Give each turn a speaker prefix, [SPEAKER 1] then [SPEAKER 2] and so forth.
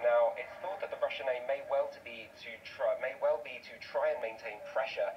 [SPEAKER 1] Now, it's thought that the Russian aim may well to be to try may well be to try and maintain pressure,